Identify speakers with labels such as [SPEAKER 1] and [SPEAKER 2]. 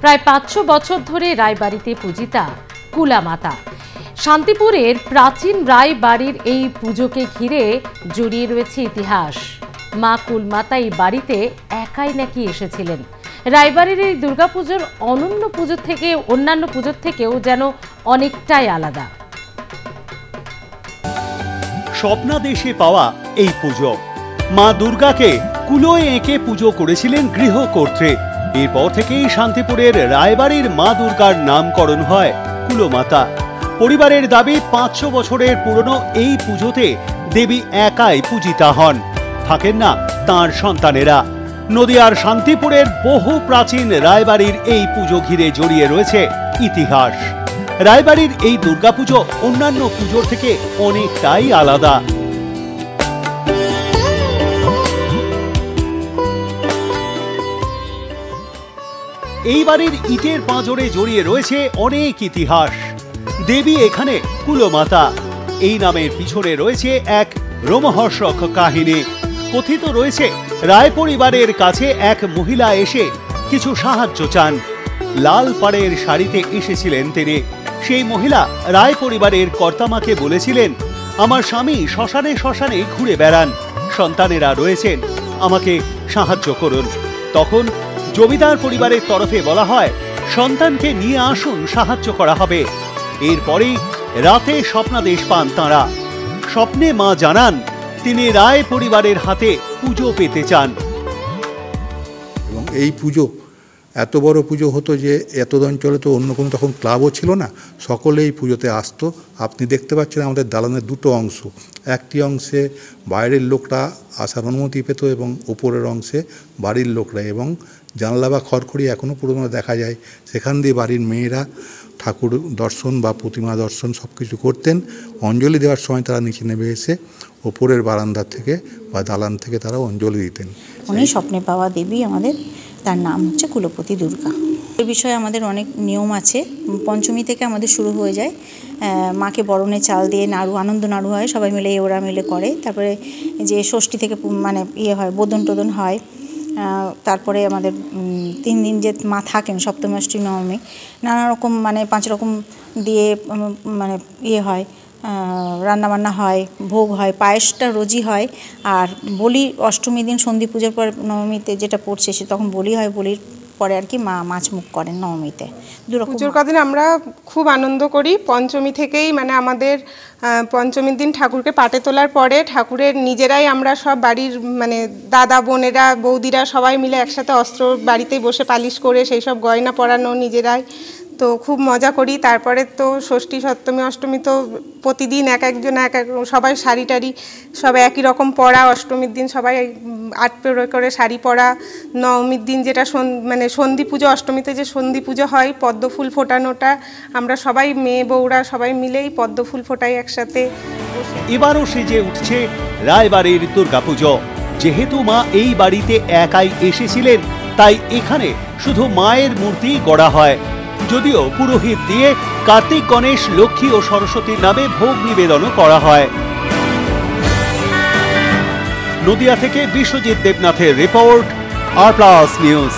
[SPEAKER 1] প্রায় পাঁচশো বছর ধরে রায়বাড়িতে পূজিতা, কুলামাতা। শান্তিপুরের প্রাচীন রায় বাড়ির এই পুজোকে ঘিরে জড়িয়ে রয়েছে ইতিহাস। মা কুলমাতা এই বাড়িতে একাই নাকি এসেছিলেন। রায়বাড়ির এই দুর্গাপুজোর অনন্য পুজোর থেকে, অন্যান্য পুজোর থেকেও যেন অনেকটাই আলাদা।
[SPEAKER 2] স্বপ্নাদেশে পাওয়া এই পুজো। মা দুর্গাকে কুলোয় এঁকে পুজো করেছিলেন গৃহকর্ত্রী এরপর থেকেই শান্তিপুরের রায়বাড়ির মা দুর্গার নামকরণ হয় কুলোমাতা। পরিবারের দাবি পাঁচশো বছরের পুরনো এই পুজোতে দেবী একাই পূজিতা হন। থাকেন না তাঁর সন্তানেরা। নদিয়ার শান্তিপুরের বহু প্রাচীন রায়বাড়ির এই পুজো ঘিরে জড়িয়ে রয়েছে ইতিহাস। রায়বাড়ির এই দুর্গাপুজো অন্যান্য পুজোর থেকে অনেকটাই আলাদা। এই বাড়ির ইটের পাঁজরে জড়িয়ে রয়েছে অনেক ইতিহাস। দেবী এখানে কুলমাতা। এই নামের পিছনে রয়েছে এক রোমহর্ষক কাহিনী। কথিত রয়েছে, রায় পরিবারের কাছে এক মহিলা এসে কিছু সাহায্য চান। লাল পাড়ের শাড়িতে এসেছিলেন তিনি। সেই মহিলা রায় পরিবারের কর্তামাকে বলেছিলেন, আমার স্বামী শ্মশানে শ্মশানে ঘুরে বেড়ান। সন্তানেরা রয়েছেন। আমাকে সাহায্য করুন। তখন জমিদার পরিবারের তরফে বলা হয়, সন্তানকে নিয়ে আসুন, সাহায্য করা হবে। এরপরেই রাতে স্বপ্নাদেশ পান তাঁরা। স্বপ্নে মা জানান, তিনি রায় পরিবারের হাতে পুজো পেতে চান।
[SPEAKER 3] এবং এই পুজো এত বড় পুজো হতো যে এত অঞ্চলে তো অন্য কোনো তখন ক্লাবও ছিল না। সকলে এই পুজোতে আসতো। আপনি দেখতে পাচ্ছেন আমাদের দালানের দুটো অংশ। একটি অংশে বাইরের লোকরা আসার অনুমতি পেত এবং উপরের অংশে বাড়ির লোকরা এবং জানলা বা খড়খড়ি এখনও পুরোনো দেখা যায়। সেখান দিয়ে বাড়ির মেয়েরা ঠাকুর দর্শন বা প্রতিমা দর্শন সব কিছু করতেন। অঞ্জলি দেওয়ার সময় তারা নিচে নেমে এসে ওপরের বারান্দা থেকে বা দালান থেকে তারা অঞ্জলি দিতেন।
[SPEAKER 4] উনি স্বপ্নে পাওয়া দেবী আমাদের। তার নাম হচ্ছে কুলপতি দুর্গা। এ বিষয়ে আমাদের অনেক নিয়ম আছে। পঞ্চমী থেকে আমাদের শুরু হয়ে যায়। মাকে বরণে চাল দিয়ে নাড়ু, আনন্দ নাড়ু হয়, সবাই মিলে ওরা মিলে করে। তারপরে যে ষষ্ঠী থেকে মানে ইয়ে হয়, বোদন টোদন হয় তারপরে আমাদের তিন দিন যে মা থাকেন, সপ্তমী, অষ্টমী, নবমী, নানা রকম মানে পাঁচ রকম দিয়ে মানে ইয়ে হয়। রান্না বান্না হয়, ভোগ হয়, পায়েসটা রোজই হয়। আর বলি অষ্টমী দিন সন্ধি পুজোর পর নবমীতে যেটা পড়ছে সে তখন বলি হয়, বলির পরে আর কি মা মাছ মুখ করেন নবমীতে।
[SPEAKER 5] পুজোর কদিন আমরা খুব আনন্দ করি। পঞ্চমী থেকেই মানে আমাদের পঞ্চমীর দিন ঠাকুরকে পাটে তোলার পরে ঠাকুরের নিজেরাই আমরা সব বাড়ির মানে দাদা, বোনেরা, বৌদিরা সবাই মিলে একসাথে অস্ত্র বাড়িতেই বসে পালিশ করে সেই সব গয়না পরানো নিজেরাই তো খুব মজা করি। তারপরে তো ষষ্ঠী, সপ্তমী, অষ্টমী তো প্রতিদিন এক একজন, এক এক সবাই শাড়ি টাড়ি, সব একই রকম পরা। অষ্টমীর দিন সবাই আট পেরো করে শাড়ি পরা। নবমীর দিন যেটা মানে সন্ধি পুজো, অষ্টমীতে যে সন্ধি পুজো হয়, পদ্ম ফুল ফোটানোটা, আমরা সবাই মেয়ে বউরা সবাই মিলেই পদ্ম ফুল ফোটাই একসাথে।
[SPEAKER 2] এবারও সেজে উঠছে রায়বাড়ির দুর্গাপুজো। যেহেতু মা এই বাড়িতে একাই এসেছিলেন, তাই এখানে শুধু মায়ের মূর্তি গড়া হয়। যদিও পুরোহিত দিয়ে কার্তিক, গণেশ, লক্ষ্মী ও সরস্বতীর নামে ভোগ নিবেদনও করা হয়। নদিয়া থেকে বিশ্বজিৎ দেবনাথের রিপোর্ট, আর প্লাস নিউজ।